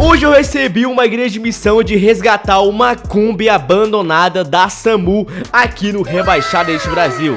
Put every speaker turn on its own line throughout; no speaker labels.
Hoje eu recebi uma grande missão de resgatar uma Kombi abandonada da SAMU aqui no Rebaixado deste Brasil.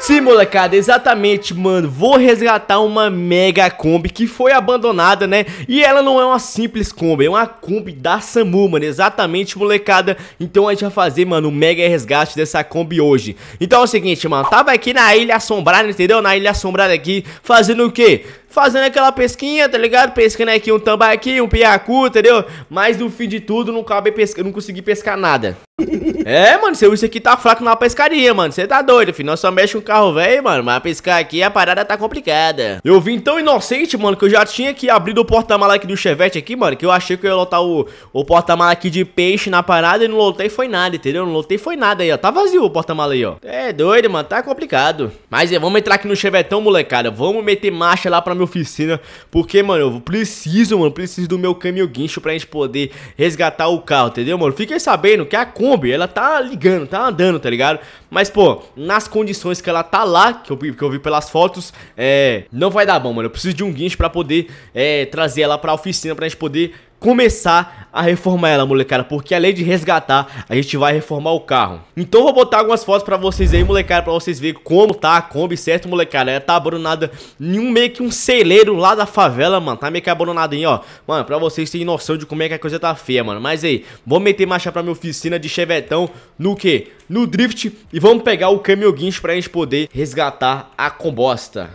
Sim, molecada, exatamente, mano. Vou resgatar uma mega Kombi que foi abandonada, né? E ela não é uma simples Kombi, é uma Kombi da SAMU, mano. Exatamente, molecada. Então a gente vai fazer, mano, um mega resgate dessa Kombi hoje. Então é o seguinte, mano. Tava aqui na Ilha Assombrada, entendeu? Na Ilha Assombrada aqui, fazendo o quê? Fazendo aquela pesquinha, tá ligado? Pescando aqui um tambaqui, um piacu, entendeu? Mas no fim de tudo, não acabei pescando, não consegui pescar nada. É, mano, seu isso aqui tá fraco na pescaria, mano. Você tá doido, filho. Nós só mexe um carro velho, mano. Mas pescar aqui a parada tá complicada. Eu vim tão inocente, mano, que eu já tinha que abrir o porta-mala aqui do Chevette aqui, mano. Que eu achei que eu ia lotar o, o porta-mala aqui de peixe na parada e não lotei foi nada, entendeu? Não lotei foi nada aí, ó. Tá vazio o porta-mala aí, ó. É doido, mano. Tá complicado. Mas é, vamos entrar aqui no Chevetão, molecada. Vamos meter marcha lá pra minha oficina. Porque, mano, eu preciso, mano, preciso do meu caminho guincho pra gente poder resgatar o carro, entendeu, mano? Fiquem sabendo que a Kombi, ela tá ligando, tá andando, tá ligado? Mas, pô, nas condições que ela tá lá, que eu, que eu vi pelas fotos, é, não vai dar bom, mano. Eu preciso de um guincho pra poder é, trazer ela pra oficina, pra gente poder começar a reformar ela, molecada, porque além de resgatar, a gente vai reformar o carro. Então vou botar algumas fotos pra vocês aí, molecada, pra vocês verem como tá a Kombi, certo, molecada? Ela tá abandonada em um meio que um celeiro lá da favela, mano, tá meio que abandonadinho, ó. Mano, pra vocês terem noção de como é que a coisa tá feia, mano. Mas aí, vamos meter marcha pra minha oficina de chevetão no que? No drift e vamos pegar o caminhão guincho pra gente poder resgatar a combosta.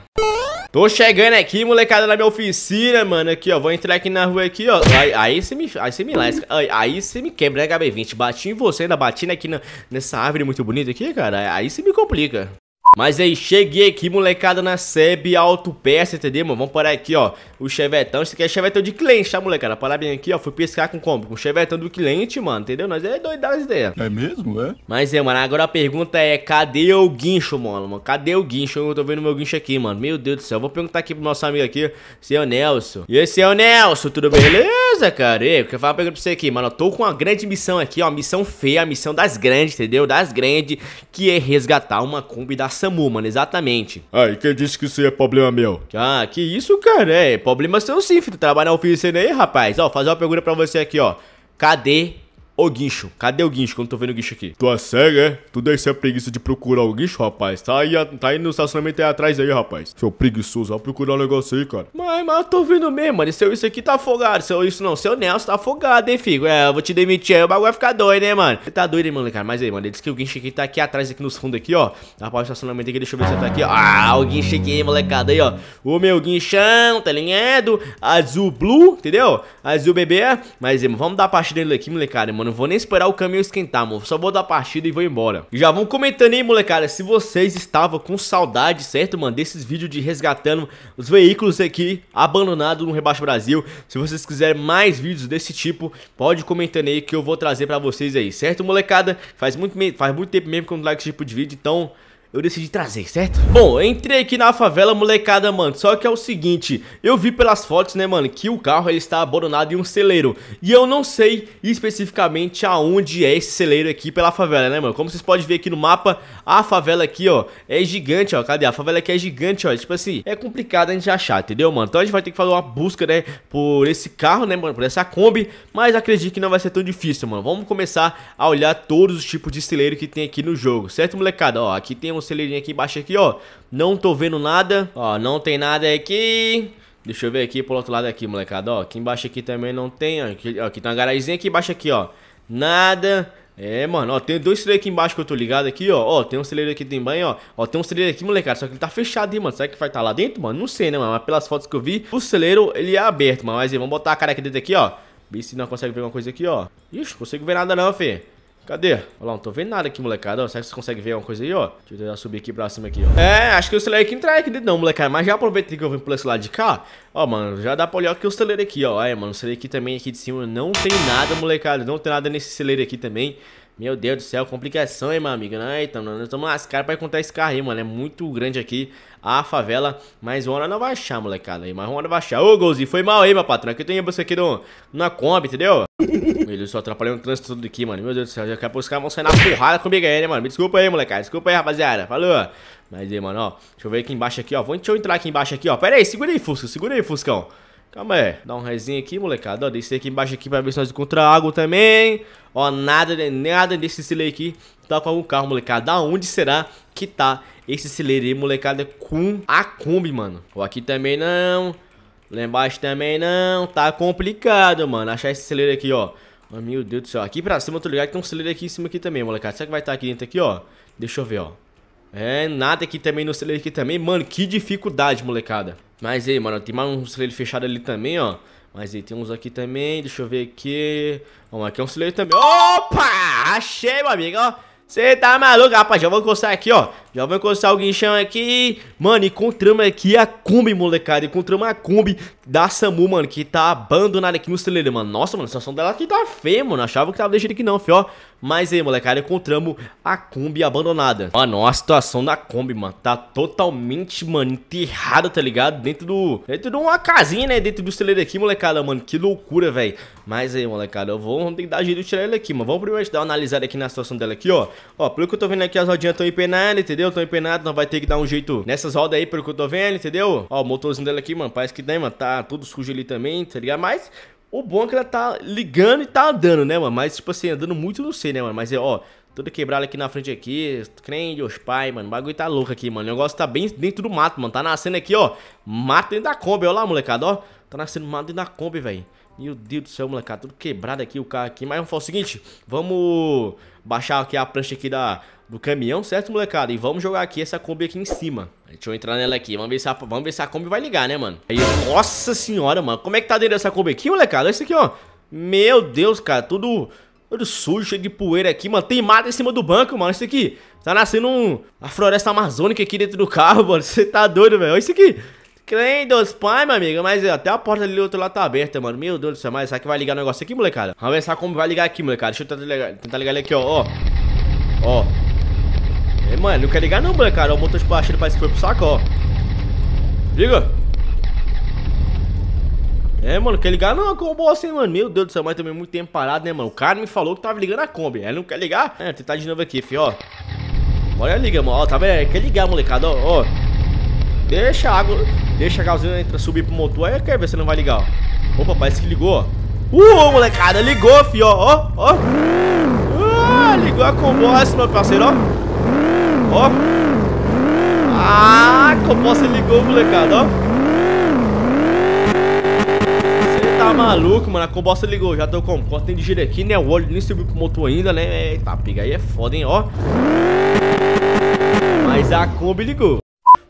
Tô chegando aqui, molecada, na minha oficina, mano. Aqui, ó. Vou entrar aqui na rua aqui, ó. Aí, você me, aí você me lasca. Aí, aí você me quebra, né, HB20? Bati em você, ainda bati aqui na, nessa árvore muito bonita aqui, cara. Aí você me complica. Mas aí, cheguei aqui, molecada, na SEB Autopeça, entendeu, mano? Vamos parar aqui, ó, o chevetão. Isso aqui é chevetão de cliente, tá, molecada? Parar bem aqui, ó, fui pescar com como? Com chevetão do cliente, mano, entendeu? Nós é doido das ideias.
É mesmo, é?
Mas é, mano, agora a pergunta é, cadê o guincho, mano? Cadê o guincho? Eu tô vendo meu guincho aqui, mano. Meu Deus do céu, vou perguntar aqui pro nosso amigo aqui, seu Nelson. E esse é o Nelson, tudo beleza, cara? E, eu quero falar uma pergunta pra você aqui, mano. Eu tô com uma grande missão aqui, ó, missão feia, a missão das grandes, entendeu? Das grandes, que é resgatar uma Kombi da SAMU, mano, exatamente.
Ah, e quem disse que isso é problema meu?
Ah, que isso, cara? É, problema seu sim, filho. Trabalha na oficina aí, rapaz. Ó, fazer uma pergunta pra você aqui, ó. Cadê o guincho. Cadê o guincho? Quando tô vendo o guincho aqui.
Tua cega, é? Tu deve ser preguiça de procurar o guincho, rapaz. Tá aí, tá aí no estacionamento aí atrás aí, rapaz. Seu preguiçoso, vai procurar o um negócio aí, cara.
Mas, mas eu tô vendo mesmo, mano. Seu isso aqui tá afogado. Seu isso não. Seu Nelson tá afogado, hein, filho. É, eu vou te demitir aí. O bagulho vai ficar doido, né, mano? Você tá doido, hein, mano, cara. Mas aí, mano, ele disse que o guincho aqui tá aqui atrás, aqui nos fundos aqui, ó. Rapaz, o estacionamento aqui, deixa eu ver se tá aqui, ó. Ah, o guincho aqui, molecada aí, ó. O meu guinchão, tá ligado? Azul blue, entendeu? Azul bebê. Mas, aí, vamos dar a partida dele aqui, molecada, mano. Não vou nem esperar o caminho esquentar, mano. Só vou dar partida e vou embora. Já vão comentando aí, molecada, se vocês estavam com saudade, certo, mano, desses vídeos de resgatando os veículos aqui abandonados no Rebaixo Brasil. Se vocês quiserem mais vídeos desse tipo, pode comentando aí que eu vou trazer pra vocês aí, certo, molecada? Faz muito, faz muito tempo mesmo que eu não like esse tipo de vídeo, então eu decidi trazer, certo? Bom, entrei aqui na favela, molecada, mano, só que é o seguinte, eu vi pelas fotos, né, mano, que o carro, ele está abandonado em um celeiro, e eu não sei especificamente aonde é esse celeiro aqui pela favela, né, mano, como vocês podem ver aqui no mapa, a favela aqui, ó, é gigante, ó, cadê? A favela aqui é gigante, ó, tipo assim, é complicado a gente achar, entendeu, mano? Então a gente vai ter que fazer uma busca, né, por esse carro, né, mano, por essa Kombi, mas acredito que não vai ser tão difícil, mano, vamos começar a olhar todos os tipos de celeiro que tem aqui no jogo, certo, molecada? Ó, aqui tem um um celeirinho aqui embaixo aqui, ó. Não tô vendo nada. Ó, não tem nada aqui. Deixa eu ver aqui pro outro lado aqui, molecada, ó. Aqui embaixo aqui também não tem, ó. Aqui, ó, aqui tem uma garagemzinha aqui embaixo aqui, ó. Nada. É, mano, ó, tem dois celeiros aqui embaixo que eu tô ligado aqui, ó. Ó, tem um celeiro aqui banho, ó. Ó, tem um celeiro aqui, molecada, só que ele tá fechado, hein, mano. Será que vai estar tá lá dentro, mano? Não sei, né, mano? Mas pelas fotos que eu vi, o celeiro, ele é aberto, mano. Mas aí, vamos botar a cara aqui dentro aqui, ó. Ver se não consegue ver alguma coisa aqui, ó. Ixi, não consigo ver nada não, fê. Cadê? Olha lá, não tô vendo nada aqui, molecada. Será que vocês conseguem ver alguma coisa aí, ó? Deixa eu tentar subir aqui pra cima aqui, ó. É, acho que o celeiro aqui entrar aqui dentro não, molecada. Mas já aproveitei que eu vim por esse lado de cá. Ó, mano, já dá pra olhar aqui o celeiro aqui, ó. É, mano, o celeiro aqui também, aqui de cima, não tem nada, molecada. Não tem nada nesse celeiro aqui também. Meu Deus do céu, complicação, hein, meu amigo? Né? Então, nós estamos lascados pra encontrar esse carro aí, mano. É muito grande aqui a favela. Mas uma hora não vai achar, molecada. Mas uma hora vai achar. Ô, Golzinho, foi mal aí, meu patrão. Aqui tem você aqui no, na Kombi, entendeu? Deus céu, atrapalhando o trânsito tudo aqui, mano. Meu Deus do céu, daqui a pouco os caras vão sair na porrada comigo aí, né, mano? Me desculpa aí, molecada. Desculpa aí, rapaziada. Falou. Mas aí, mano, ó. Deixa eu ver aqui embaixo aqui, ó. Vou, deixa eu entrar aqui embaixo aqui, ó. Pera aí, segura aí, Fusca. Segura aí, Fuscão. Calma aí. Dá um rezinho aqui, molecada. Ó, descer aqui embaixo aqui pra ver se nós encontramos água também. Ó, nada, nada desse celeiro aqui tá com algum carro, molecada. Da onde será que tá esse celeiro aí, molecada, com a Kombi, mano? Aqui também não. Lá embaixo também não. Tá complicado, mano. Achar esse celeiro aqui, ó. Oh, meu Deus do céu. Aqui pra cima eu tô ligado que tem um celeiro aqui em cima aqui também, molecada. Será que vai estar aqui dentro aqui, ó? Deixa eu ver, ó. É, nada aqui também no celeiro aqui também. Mano, que dificuldade, molecada. Mas aí, mano, tem mais um celeiro fechado ali também, ó. Mas aí, tem uns aqui também. Deixa eu ver aqui. Vamos aqui é um celeiro também. Opa! Achei, meu amigo, ó. Você tá maluco, rapaz? Já vou encostar aqui, ó. Já vou encostar o guinchão aqui. Mano, encontramos aqui a Kombi, molecada. Encontramos a Kombi da Samu, mano, que tá abandonada aqui no celeiro, mano. Nossa, mano, a situação dela aqui tá feia, mano. Achava que tava deixando aqui não, fio. Mas aí, molecada, encontramos a Kombi abandonada. Mano, a situação da Kombi, mano, tá totalmente, mano, enterrada, tá ligado? Dentro do... Dentro de uma casinha, né? Dentro do celeiro aqui, molecada, mano. Que loucura, velho. Mas aí, molecada, eu vou... Vamos ter que dar jeito de tirar ele aqui, mano. Vamos primeiro dar uma analisada aqui na situação dela aqui, ó. Ó, pelo que eu tô vendo aqui, as rodinhas estão empenadas, entendeu? Estão empenadas, não vai ter que dar um jeito nessas rodas aí, pelo que eu tô vendo, entendeu? Ó, o motorzinho dela aqui, mano, parece que, né, mano, tá tudo sujo ali também, tá ligado? Mas... O bom é que ela tá ligando e tá andando, né, mano? Mas, tipo assim, andando muito não sei, né, mano? Mas, ó, toda quebrada aqui na frente aqui. Crem de os pai, mano. O bagulho tá louco aqui, mano. O negócio tá bem dentro do mato, mano. Tá nascendo aqui, ó. Mato dentro da Kombi. Olha lá, molecada, ó. Tá nascendo mato dentro da Kombi, velho. Meu Deus do céu, molecada. Tudo quebrado aqui, o carro aqui. Mas vamos fazer o seguinte. Vamos baixar aqui a prancha aqui da, do caminhão, certo, molecada? E vamos jogar aqui essa Kombi aqui em cima. Deixa eu entrar nela aqui. Vamos ver se a, vamos ver se a Kombi vai ligar, né, mano? Aí, nossa senhora, mano. Como é que tá dentro dessa Kombi aqui, molecada? Olha isso aqui, ó. Meu Deus, cara, tudo, tudo sujo, cheio de poeira aqui, mano. Tem mata em cima do banco, mano. Isso aqui tá nascendo um, a floresta amazônica aqui dentro do carro, mano. Você tá doido, velho. Olha isso aqui. Crem dos pai, meu amigo. Mas até a porta ali do outro lado tá aberta, mano. Meu Deus do céu, mas será que vai ligar o negócio aqui, molecada? Vamos ver como vai ligar aqui, molecada. Deixa eu tentar ligar, tentar ligar ele aqui, ó. Ó. Ó. É, mano, não quer ligar não, molecada. O motor de baixo parece que foi pro saco, ó. Liga. É, mano, quer ligar não com o boss, hein, mano. Meu Deus do céu, mas também muito tempo parado, né, mano. O cara me falou que tava ligando a Kombi. Ele não quer ligar? É, tentar de novo aqui, fio, ó. Bora liga, mano. Ó, tá vendo? Quer ligar, molecada, ó. ó. Deixa a água, deixa a gasolina entra, subir pro motor. Aí quer ver se não vai ligar, ó. Opa, parece que ligou, ó. Uh, molecada, ligou, fio, ó. Ó, Ah, ligou a combosta, meu parceiro, ó. Ó. Ah, a combosta ligou, molecada, ó. tá maluco, mano. A combosta ligou. Já tô com cortem de giro aqui, né? O óleo nem subiu pro motor ainda, né? Eita, pega aí é foda, hein, ó. Mas a Kombi ligou.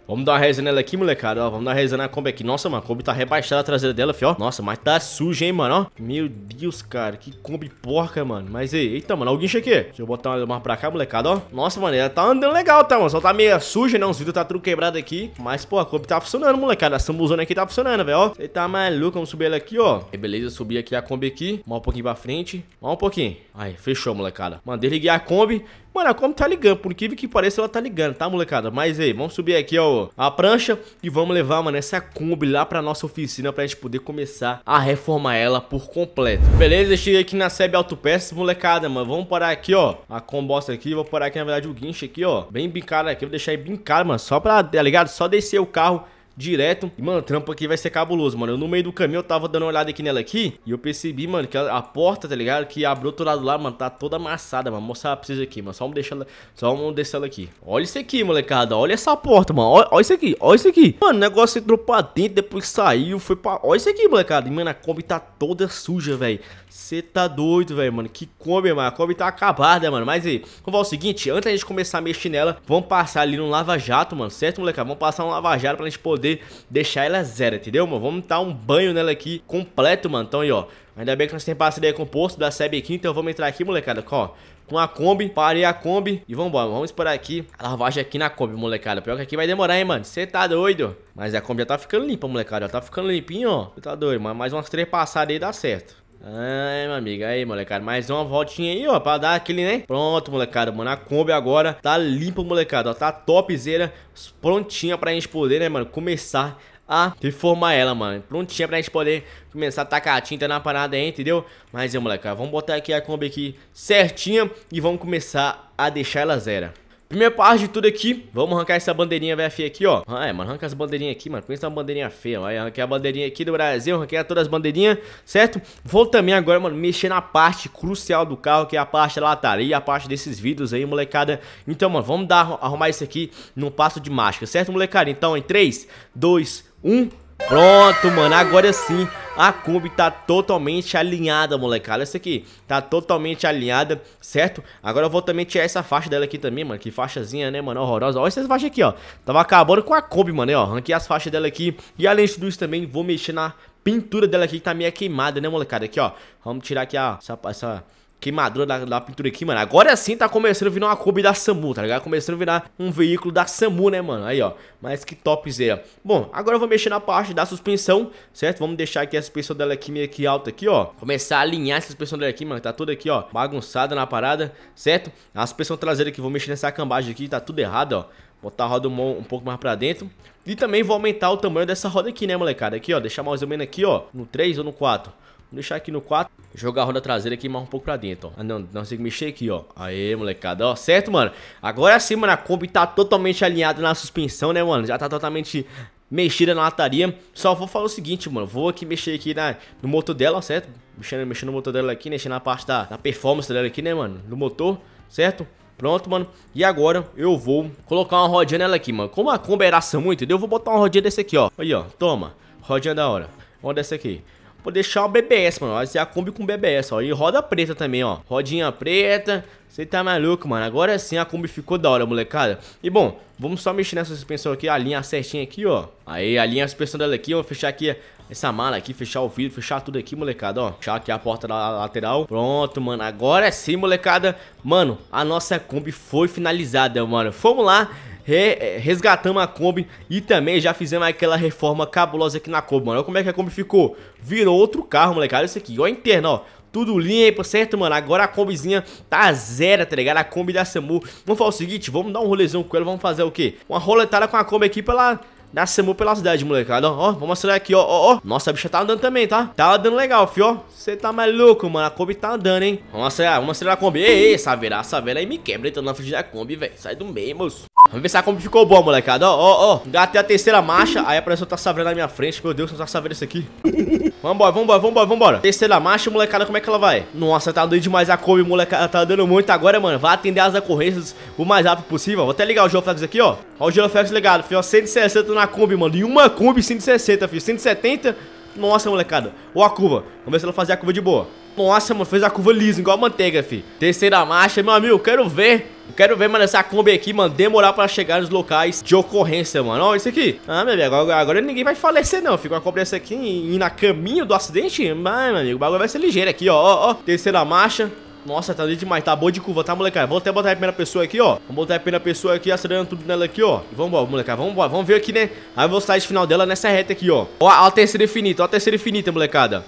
Vamos dar uma reza nela aqui, molecada, ó. Vamos dar uma reza na Kombi aqui. Nossa, mano, a Kombi tá rebaixada a traseira dela, fio, ó. Nossa, mas tá suja, hein, mano, ó. Meu Deus, cara, que Kombi porca, mano. Mas, ei, eita, mano, alguém aqui. Deixa eu botar uma mais pra cá, molecada, ó. Nossa, mano, ela tá andando legal, tá, mano. Só tá meio suja, né? Os vidros tá tudo quebrado aqui. Mas, pô, a Kombi tá funcionando, molecada. A Sambuzona aqui tá funcionando, velho, ó. Você tá maluco, vamos subir ela aqui, ó. E beleza, subir aqui a Kombi aqui. Mais um pouquinho pra frente. Mais um pouquinho. Aí, fechou, molecada. Mano, desliguei a Kombi. Mano, a Kombi tá ligando, por incrível que pareça, ela tá ligando, tá, molecada? Mas aí, vamos subir aqui, ó, a prancha e vamos levar, mano, essa Kombi lá pra nossa oficina pra gente poder começar a reformar ela por completo. Beleza? Cheguei aqui na Seb Autopeças, molecada, mano. Vamos parar aqui, ó, a combosta aqui, vou parar aqui, na verdade, o guincho aqui, ó, bem bincado aqui, vou deixar ele bincado, mano, só pra, tá ligado? Só descer o carro direto. E, mano, o trampo aqui vai ser cabuloso, mano. Eu, no meio do caminho eu tava dando uma olhada aqui nela aqui e eu percebi, mano, que a, a porta, tá ligado? Que abriu outro lado lá, mano, tá toda amassada, mano. Vou mostrar pra vocês aqui, mano. Só vamos deixar ela, só vamos descer ela aqui. Olha isso aqui, molecada. Olha essa porta, mano. Olha, olha isso aqui, olha isso aqui. Mano, o negócio entrou pra dentro, depois saiu, foi pra... Olha isso aqui, molecada. E, mano, a Kombi tá toda suja, velho. Você tá doido, velho, mano. Que Kombi, mano. A Kombi tá acabada, mano. Mas aí, vamos fazer o seguinte. Antes da gente começar a mexer nela, vamos passar ali no lava-jato, mano. Certo, molecada? Vamos passar um lava-jato pra gente poder deixar ela zero, entendeu, mano? Vamos dar um banho nela aqui completo, mano. Então aí, ó. Ainda bem que nós temos parceria com o posto da SEB aqui, então vamos entrar aqui, molecada, ó. Com a Kombi, parei a Kombi e vambora. Vamos esperar aqui a lavagem aqui na Kombi, molecada. Pior que aqui vai demorar, hein, mano. Você tá doido? Mas a Kombi já tá ficando limpa, molecada. Já tá ficando limpinho, ó. Você tá doido, mas mais umas três passadas aí dá certo. Ai, meu amigo, aí, molecada, mais uma voltinha aí, ó, pra dar aquele, né? Pronto, molecada, mano, a Kombi agora tá limpa, molecada, ó, tá topzera, prontinha pra gente poder, né, mano, começar a reformar ela, mano. Prontinha pra gente poder começar a tacar a tinta na parada aí, entendeu? Mas é, moleque, vamos botar aqui a Kombi aqui certinha e vamos começar a deixar ela zero. Primeira parte de tudo aqui, vamos arrancar essa bandeirinha VF aqui, ó. Ah, é, mano, arranca essa bandeirinha aqui, mano. Pensa uma bandeirinha feia, ó. Aí, arranquei a bandeirinha aqui do Brasil, arranquei todas as bandeirinhas, certo? Vou também agora, mano, mexer na parte crucial do carro, que é a parte da lataria, a parte desses vidros aí, molecada. Então, mano, vamos dar, arrumar isso aqui num passo de mágica, certo, molecada? Então, em 3, 2, 1... Pronto, mano, agora sim a Kombi tá totalmente alinhada, molecada Essa aqui tá totalmente alinhada, certo? Agora eu vou também tirar essa faixa dela aqui também, mano Que faixazinha, né, mano, horrorosa. Olha essa faixa aqui, ó Tava acabando com a Kombi, mano, ó Arranquei as faixas dela aqui. E além de tudo isso também, vou mexer na pintura dela aqui Que tá meio queimada, né, molecada Aqui, ó. Vamos tirar aqui a, essa, essa queimadura da, da, pintura aqui, mano. Agora sim tá começando a virar uma Kombi da SAMU, tá ligado? Começando a virar um veículo da SAMU, né, mano? Aí, ó. Mas que topzera. Bom, agora eu vou mexer na parte da suspensão, certo? Vamos deixar aqui a suspensão dela aqui meio que alta aqui, ó. Começar a alinhar essa suspensão dela aqui, mano. Tá toda aqui, ó, bagunçada na parada, certo? A suspensão traseira aqui, vou mexer nessa cambagem aqui, tá tudo errado, ó. Botar a roda um, um pouco mais pra dentro. E também vou aumentar o tamanho dessa roda aqui, né, molecada? Aqui, ó, deixar mais ou menos aqui, ó, no 3 ou no 4. Vou deixar aqui no 4. Jogar a roda traseira aqui mais um pouco pra dentro, ó. Ah, não, não consigo mexer aqui, ó. Aê, molecada, ó. Certo, mano? Agora sim, mano, a Kombi tá totalmente alinhada na suspensão, né, mano? Já tá totalmente mexida na lataria. Só vou falar o seguinte, mano. Vou aqui mexer aqui na, no motor dela, certo? Mexendo, mexendo no motor dela aqui, mexendo na parte da, da performance dela aqui, né, mano? Do motor, certo? Pronto, mano. E agora eu vou colocar uma rodinha nela aqui, mano. Como a Kombi era muito, entendeu? Eu vou botar uma rodinha desse aqui, ó. Aí, ó. Toma. Rodinha da hora. Vamos dessa aqui. Vou deixar o BBS, mano. Vai ser a Kombi com BBS, ó. E roda preta também, ó. Rodinha preta. Você tá maluco, mano. Agora sim a Kombi ficou da hora, molecada. E bom, vamos só mexer nessa suspensão aqui. Alinhar certinho aqui, ó. Aí, alinha a suspensão dela aqui. Vou fechar aqui essa mala aqui. Fechar o vidro. Fechar tudo aqui, molecada, ó. Fechar aqui a porta da lateral. Pronto, mano. Agora sim, molecada. Mano, a nossa Kombi foi finalizada, mano. Vamos lá re, resgatamos a Kombi e também já fizemos aquela reforma cabulosa aqui na Kombi, mano. Olha como é que a Kombi ficou. Virou outro carro, molecada. Isso aqui, ó, interno, ó. Tudo limpo, certo, mano? Agora a Kombizinha tá zero, tá ligado? A Kombi da Samu. Vamos fazer o seguinte, vamos dar um rolezão com ela, vamos fazer o quê? Uma roletada com a Kombi aqui pela da Samu pela cidade, molecada, ó, ó, vamos acelerar aqui, ó, ó, ó, nossa, a bicha tá andando também, tá, tá andando legal, fio, ó, você tá maluco, mano, a Kombi tá andando, hein, vamos acelerar, vamos acelerar a Kombi, ei, ei, Saveira, a Saveira aí me quebra, então na frente da Kombi, velho, sai do meio, moço, vamos ver se a Kombi ficou boa, molecada, ó, ó, ó, gatei a terceira marcha, aí apareceu outra Saveira na minha frente, meu Deus, outra Saveira isso aqui, vambora, vambora, vambora, vambora, terceira marcha, molecada, como é que ela vai, nossa, tá doido demais a Kombi, molecada, tá dando muito agora, mano, vai atender as ocorrências o mais rápido possível, vou até ligar o Geoflex aqui, ó, ó o Geoflex ligado, fio, 160 na Kombi, mano, e uma Kombi 160, filho. 170. Nossa, molecada. Ó a curva. Vamos ver se ela fazer a curva de boa. Nossa, mano, fez a curva lisa, igual a manteiga, fi. Terceira marcha, meu amigo, quero ver. Quero ver, mano, essa Kombi aqui, mano, demorar pra chegar nos locais de ocorrência, mano. Ó, isso aqui. Ah, meu amigo, agora, agora ninguém vai falecer, não. Fica uma Kombi essa aqui indo a caminho do acidente. Mas, meu amigo, o bagulho vai ser ligeiro aqui, ó, ó, ó. Terceira marcha. Nossa, tá lindo demais, tá boa de curva, tá, molecada? Vou até botar a primeira pessoa aqui, ó. Vamos botar a primeira pessoa aqui, acelerando tudo nela aqui, ó. Vambora, molecada, vambora. Vamos ver aqui, né? A velocidade final dela nessa reta aqui, ó. Ó, a terceira infinita, ó, a terceira infinita, molecada.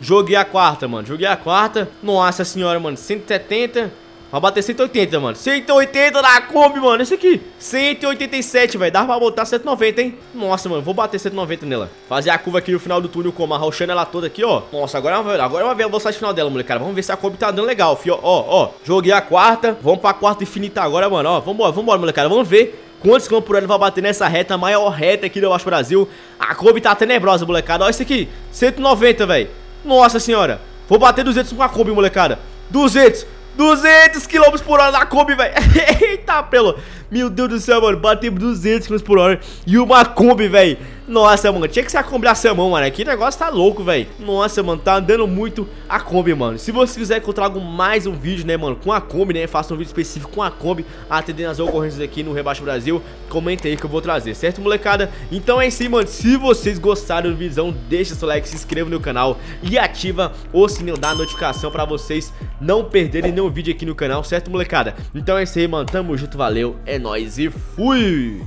Joguei a quarta, mano. Joguei a quarta. Nossa senhora, mano. 170. Vai bater 180, mano. 180 na Kombi, mano. Esse aqui. 187, velho. Dá pra botar 190, hein? Nossa, mano. Vou bater 190 nela. Fazer a curva aqui no final do túnel, como arrochando ela toda aqui, ó. Nossa, agora, é agora uma a velocidade final dela, molecada. Vamos ver se a Kombi tá dando legal, fio. Ó, ó. Joguei a quarta. Vamos pra quarta infinita agora, mano. Ó, vambora, vambora, molecada. Vamos ver quantos km por hora vai bater nessa reta, a maior reta aqui do Baixo Brasil. A Kombi tá tenebrosa, molecada. Ó, esse aqui. 190, velho. Nossa senhora. Vou bater 200 com a Kombi, molecada. 200. 200 km por hora na Kombi, velho. Eita, pelo. Meu Deus do céu, mano. Batemos 200 km por hora. E uma Kombi, velho. Nossa, mano, tinha que ser a Kombi da mão, mano. Aqui negócio tá louco, velho. Nossa, mano, tá andando muito a Kombi, mano. Se você quiser que eu traga mais um vídeo, né, mano, com a Kombi, né, faça um vídeo específico com a Kombi, atendendo as ocorrências aqui no Rebaixo Brasil, comenta aí que eu vou trazer, certo, molecada? Então é isso aí, mano. Se vocês gostaram do visão, deixa seu like, se inscreva no canal e ativa o sininho da notificação pra vocês não perderem nenhum vídeo aqui no canal, certo, molecada? Então é isso aí, mano. Tamo junto, valeu, é nóis e fui!